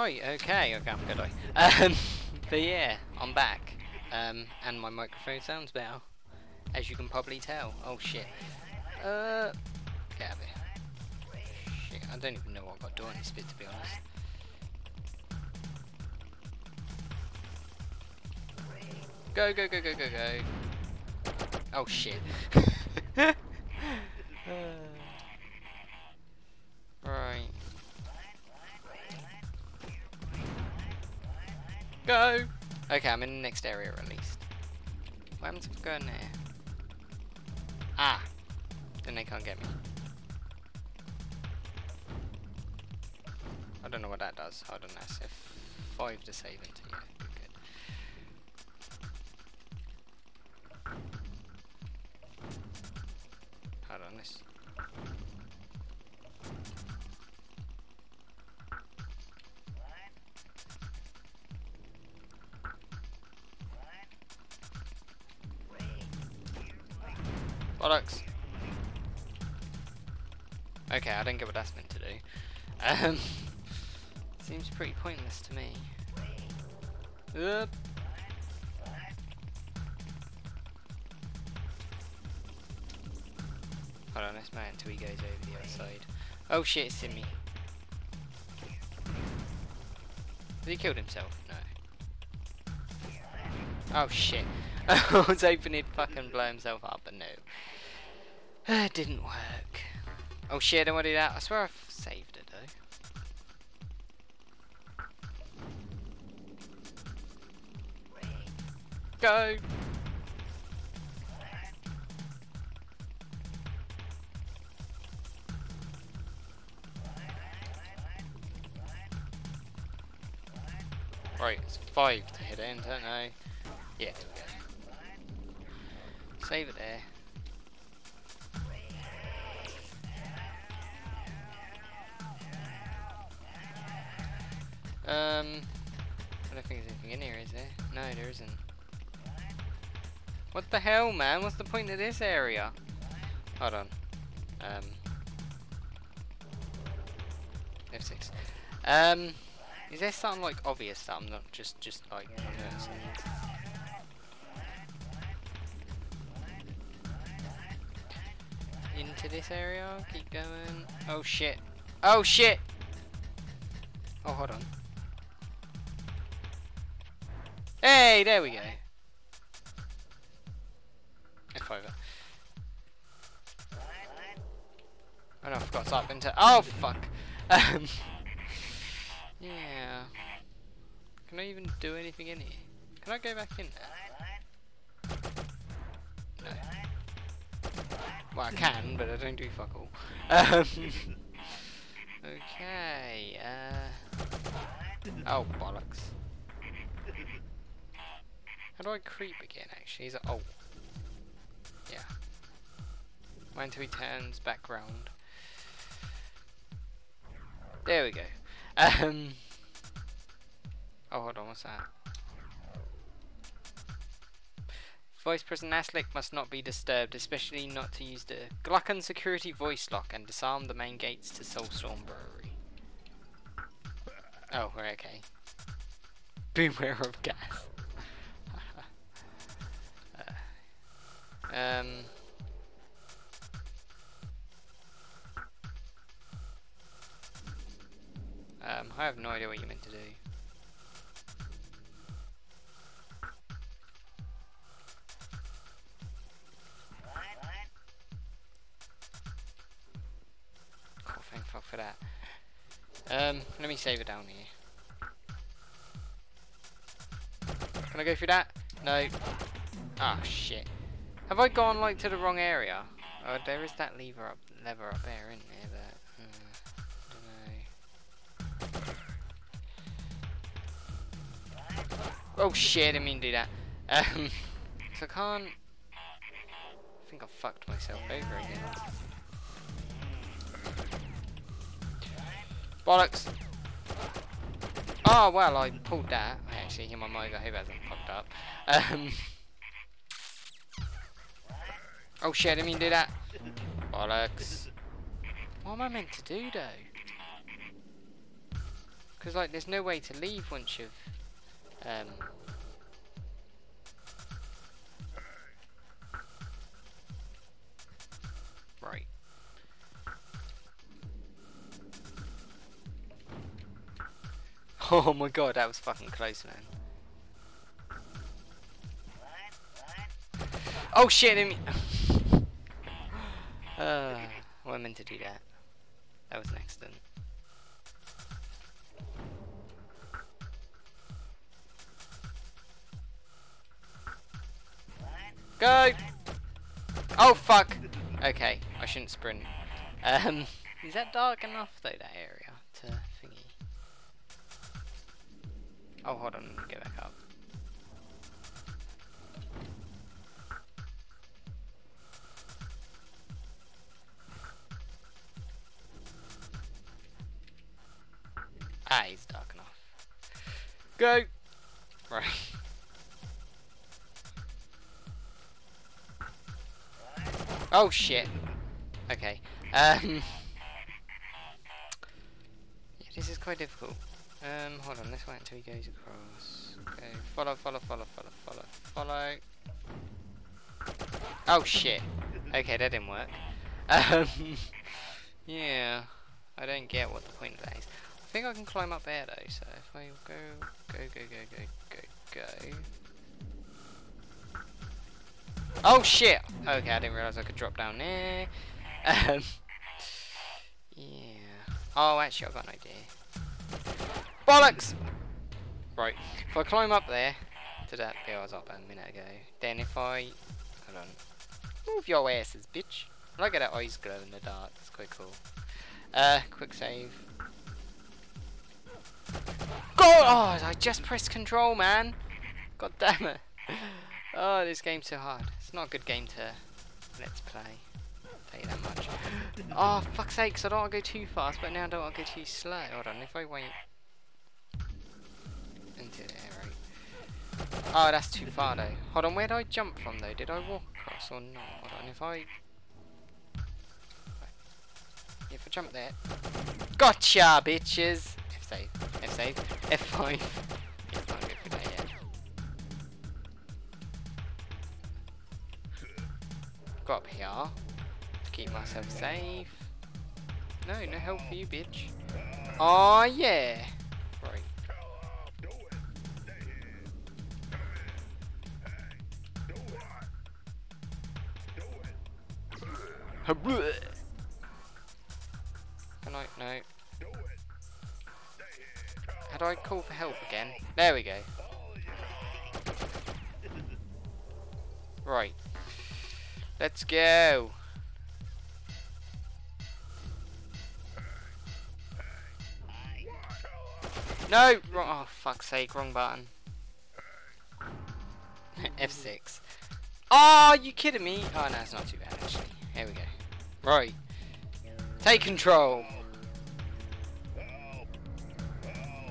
Right, okay, okay, I'm good. Um, but yeah, I'm back. Um, and my microphone sounds better. As you can probably tell. Oh shit. Uh, get out of here. Shit, I don't even know what I got doing this bit to be honest. Go, go, go, go, go, go. Oh shit. Okay, I'm in the next area at least. What happens if I go in there? Ah! Then they can't get me. I don't know what that does. Hold on, that's F5 to save into. Good, good. Hold on, this. Bollocks. Okay, I don't get what that's meant to do. Um, seems pretty pointless to me. Oop. Hold on, let's man until he goes over the other side. Oh shit, it's me. Has he killed himself? No. Oh shit. I was hoping he'd fucking blow himself up, but no. Ah, it didn't work. Oh shit, I don't want to do that. I swear I've saved it though. Go! Right, it's five to hit in, don't I? Yeah, Save it there. Um, I don't think there's anything in here, is there? No, there isn't. What the hell, man? What's the point of this area? Hold on. Um, F6. Um, is there something like obvious that I'm not just just like Into this area. Keep going. Oh shit. Oh shit. Oh, hold on. Hey, there we go. F over. Oh no, I forgot to type into. Oh fuck. Um. yeah. Can I even do anything in here? Can I go back in there? No. Well, I can, but I don't do fuck all. Um. okay. Uh. Oh bollocks. How do I creep again? Actually, is it? Oh. Yeah. Wait until he turns back round. There we go. Um. Oh, hold on, what's that? Voice President Aslik must not be disturbed, especially not to use the Glukkon security voice lock and disarm the main gates to Soulstorm Brewery. Oh, we're okay. Beware of gas. Um. Um, I have no idea what you meant to do. Oh, thank fuck for that. Um, let me save it down here. Can I go through that? No. Ah, oh, shit. Have I gone, like, to the wrong area? Oh, there is that lever up, lever up there, isn't there? Oh shit, I didn't mean to do that. Um, so I can't... I think I fucked myself over again. Bollocks! Oh, well, I pulled that. I actually my mic, I hope hasn't popped up. Um, oh shit, I didn't mean to do that. Bollocks. What am I meant to do, though? Because, like, there's no way to leave once you've... Um, right. Oh my god, that was fucking close, man. Oh shit, I mean... uh, well, I meant to do that. That was an accident. Go! Oh fuck! Okay, I shouldn't sprint. Um, is that dark enough though, that area, to thingy? Oh, hold on, let me go back up. Ah, he's dark enough. Go! Right. Oh shit. Okay. Um. Yeah, this is quite difficult. Um, hold on, let's wait until he goes across. Okay, follow, follow, follow, follow, follow, follow. Oh shit. Okay, that didn't work. Um, yeah, I don't get what the point of that is. I think I can climb up there though, so if I go, go, go, go, go, go, go. Oh shit! Okay, I didn't realise I could drop down there. Um, yeah. Oh, actually, I've got an idea. Bollocks! Right, if I climb up there to that I was up a minute ago, then if I... Hold on. Move your asses, bitch. Look at that eyes glow in the dark. It's quite cool. Uh, quick save. Go! Oh, I just pressed control, man. God damn it. Oh, this game's so hard. It's not a good game to let's play. Tell you that much. Oh, fuck's sakes, I don't want to go too fast, but now I don't want to go too slow. Hold on, if I wait into there, right? Oh, that's too far though. Hold on, where did I jump from though? Did I walk across or not? Hold on, if I... If I jump there... Gotcha, bitches! F save, F save, F5. Go up here to keep myself safe. No, no help for you, bitch. Oh yeah. Right. Can I? No. Do I call for help again? There we go. Right. Let's go. No! Wrong, oh, fuck's sake, wrong button. F6. Oh, you kidding me? Oh, no, it's not too bad, actually. Here we go. Right. Take control.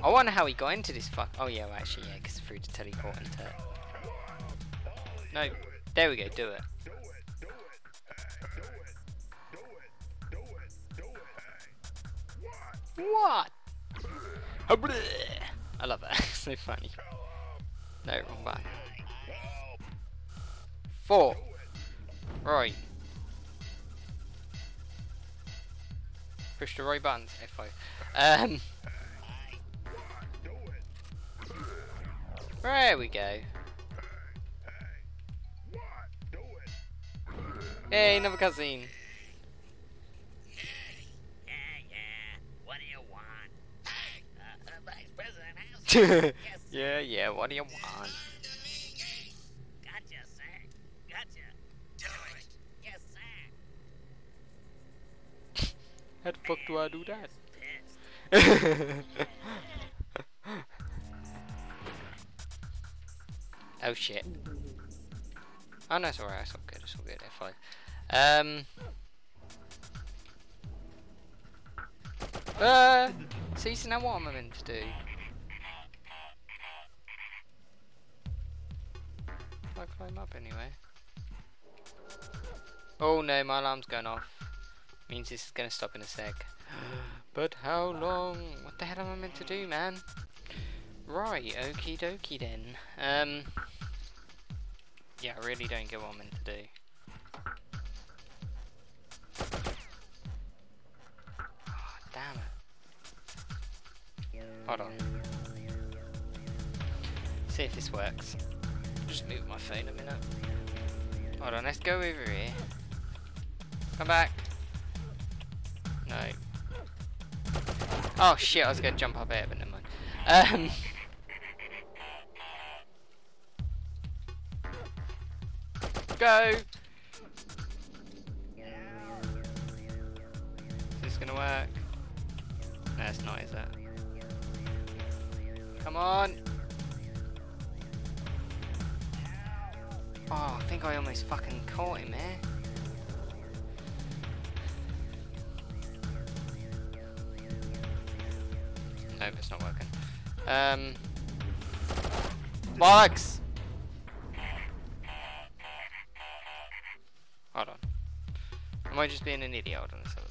I wonder how he got into this fuck. Oh, yeah, well, actually, yeah, because through the teleport into it. No. There we go, do it. What? I love that. so funny. No, wrong button. Four. Right. Push the right buttons. F5. Um. There we go. Hey, another cutscene. yeah, yeah, what do you want? Gotcha, sir. Gotcha. Do it. Yes, sir. How the fuck do I do that? oh shit. Oh no, it's alright, it's all good, it's all good, F5. Um... Uh, see, so now what am I meant to do? I climb up anyway? Oh no, my alarm's going off. Means this is gonna stop in a sec. But how long? What the hell am I meant to do, man? Right, okie dokie then. Um, yeah, I really don't get what I'm meant to do. Oh, damn it. Hold on. See if this works. Just move my phone a minute. Hold on, let's go over here. Come back. No. Oh shit, I was gonna jump up there, but never mind. Um. Go! Is this gonna work? No, it's not, is it? Come on! Oh, I think I almost fucking caught him there. Nope, it's not working. Um. Bollocks! I just being an idiot? Hold on, a.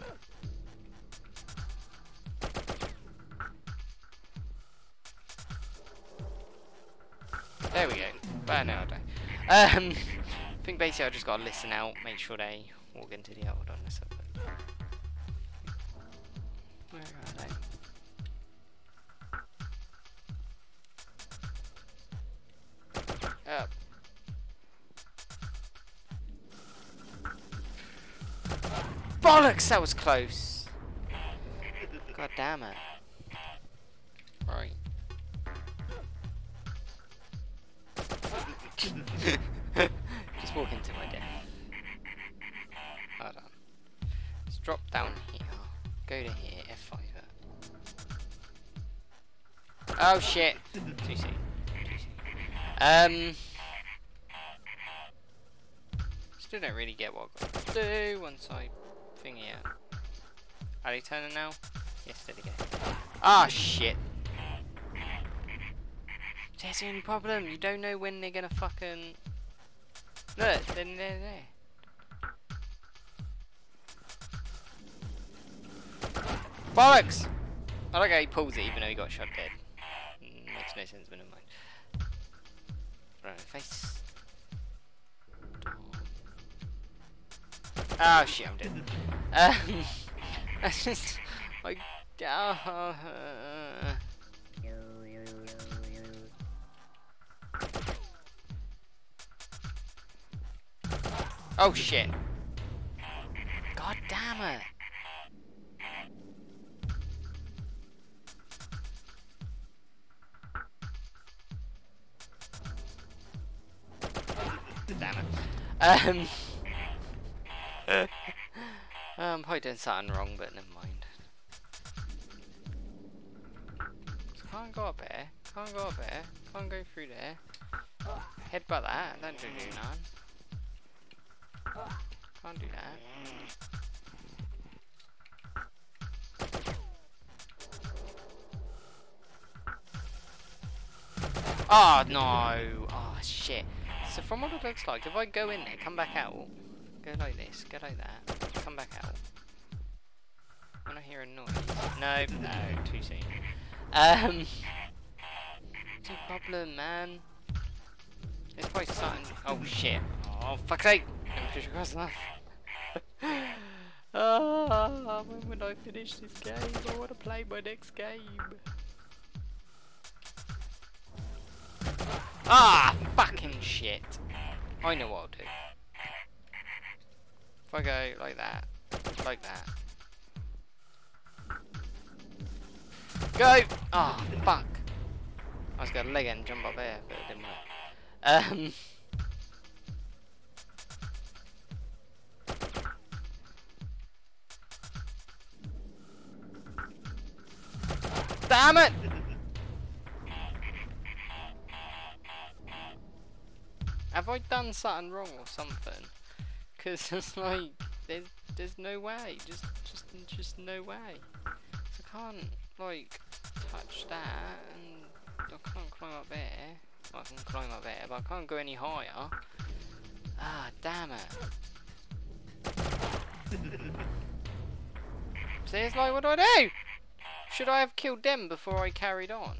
There we go. Well, no, I don't. Um, I think basically I just gotta listen out, make sure they walk into the hold on, let's Bollocks, that was close. God damn it. Right. Just walk into my death. Hold on. Let's drop down here. Go to here, F5 it. Oh shit! Too soon. Um. Still don't really get what I've got to do once I. Are they turning now? Yes, there they go. Ah, shit. That's the only problem. You don't know when they're gonna fucking. Look, then they're there. Bollocks! I like how he pulls it even though he got shot dead. Mm, Makes no sense, but never mind. Right, face. Oh shit, I'm dead. Um, that's just like. Uh, oh shit. God damn it. Damn it. Um. Probably doing something wrong, but never mind. So can't go up there. Can't go up there. Can't go through there. Headbutt by That don't do none. Can't do that. Oh no! Oh shit. So from what it looks like, if I go in there, come back out, go like this, go like that, come back out. When I hear a noise. No, no, too soon. Um no problem, man. It's probably something oh shit. Oh fuck's sake! I'm push across enough. Ah, when would I finish this game? I wanna play my next game. Ah, fucking shit. I know what I'll do. If I go like that, like that. Go! Ah, fuck. I was gonna leg and jump up there, but it didn't work. Um. Damn it! Have I done something wrong or something? Cause it's like there's there's no way, just just just no way. So I can't like touch that, and I can't climb up there. Well, I can climb up there, but I can't go any higher. Ah, damn it! See, it's like, what do I do? Should I have killed them before I carried on?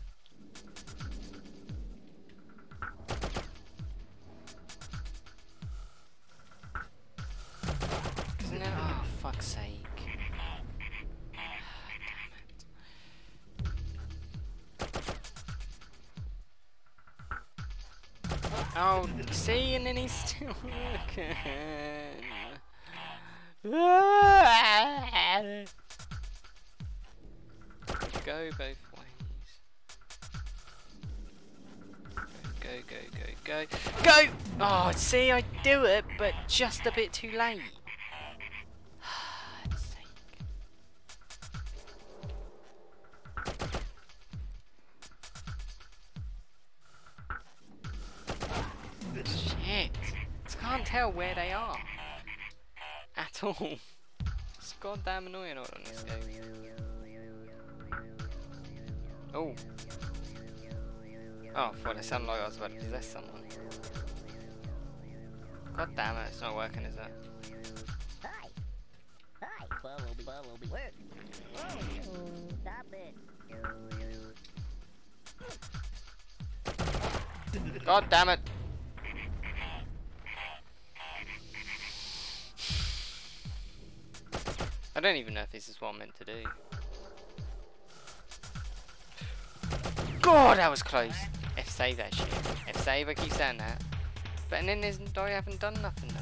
Fuck's sake. Ah, oh, see, and then he's still looking. go both ways. Go, go, go, go, go! Oh, see, I do it, but just a bit too late. Tell where they are. At all. It's goddamn annoying on this game. Oh. Oh, thought it sounded like I was about to possess someone. God damn it, it's not working, is it? Hi. Hi. Follow me. Work. Stop it. God damn it! I don't even know if this is what I'm meant to do. God, that was close. F save that shit. F save, I keep saying that. But and then there's, I haven't done nothing though.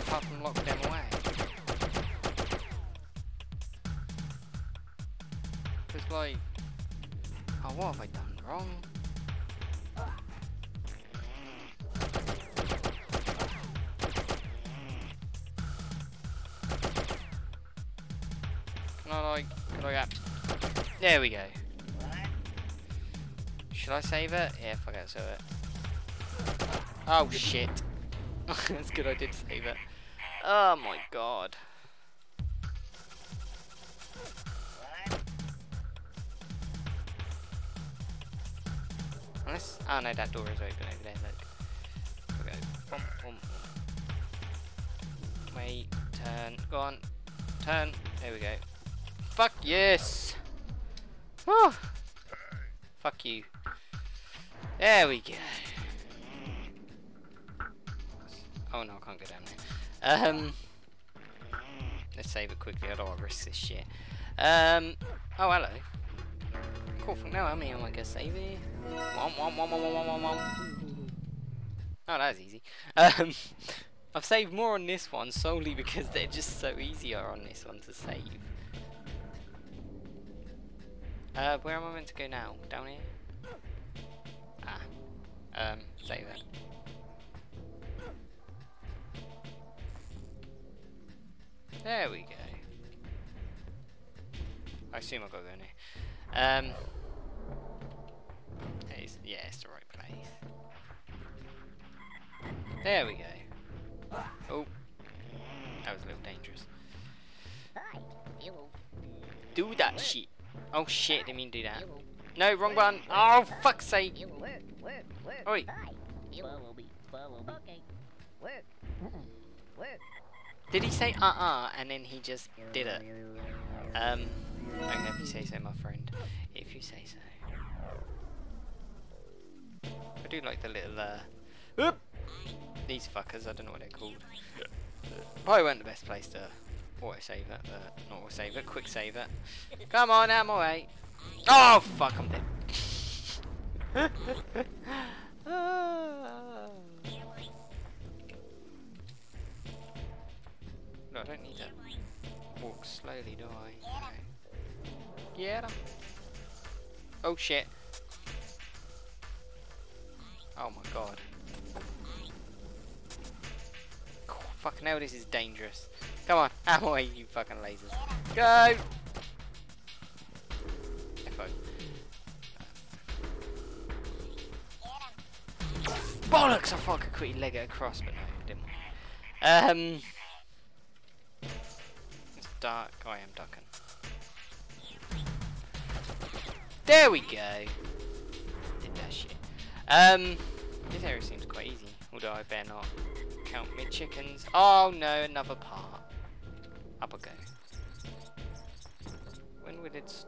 Apart from them away. It's like, oh, what have I done wrong? Like, can I apt? There we go. Should I save it? Yeah, fuck it, save it. Oh shit. That's good I did save it. Oh my god. Unless, oh no, that door is open over there, look. We. Bum, bum. Wait, turn, go on, turn, there we go. Fuck yes! Whew. Fuck you. There we go. Oh no, I can't go down there. Um, let's save it quickly. I don't want to risk this shit. Um, oh hello. Cool. From now, I mean, I'm gonna save it. Wom, wom, wom, wom, wom, wom, wom. Oh, that was easy. Um, I've saved more on this one solely because they're just so easier on this one to save. Uh, where am I meant to go now? Down here? Ah. Um, save it. There we go. I assume I've got to go in here. Um, it's, yeah, it's the right place. There we go. Oh, that was a little dangerous. Do that shit. Oh shit, didn't mean to do that. No, wrong button. Oh, fuck's sake. Oi. Did he say uh-uh and then he just did it? Um, okay, if you say so, my friend. If you say so. I do like the little, uh... Oop! These fuckers, I don't know what they're called. Probably weren't the best place to auto-save it, uh, but not auto-save it, quick save it. Come on, out my way. Oh, fuck, I'm dead. No, I don't need to walk slowly, do I? Get him. Oh shit. Oh my god. Fucking hell, this is dangerous. Come on, out my you fucking lasers. Go! FO. Bollocks! I thought I could quickly leg it across, but no, it didn't. Um. It's dark. Oh, I am ducking. There we go. Did that shit. Um, this area seems quite easy. Although I better not count my chickens. Oh no, another part. Its